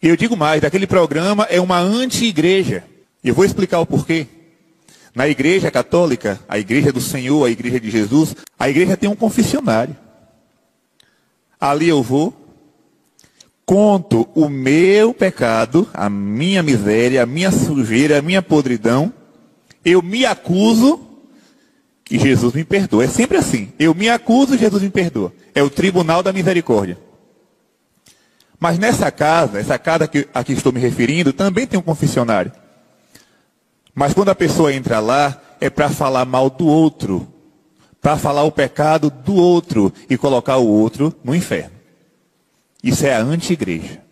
Eu digo mais, aquele programa é uma anti-igreja. E eu vou explicar o porquê. Na igreja católica, a igreja do Senhor, a igreja de Jesus, a igreja tem um confessionário. Ali eu vou, conto o meu pecado, a minha miséria, a minha sujeira, a minha podridão. Eu me acuso que Jesus me perdoa. É sempre assim. Eu me acuso, Jesus me perdoa. É o tribunal da misericórdia. Mas nessa casa, essa casa que, a que estou me referindo, também tem um confessionário. Mas quando a pessoa entra lá, é para falar mal do outro, para falar o pecado do outro e colocar o outro no inferno. Isso é a anti-igreja.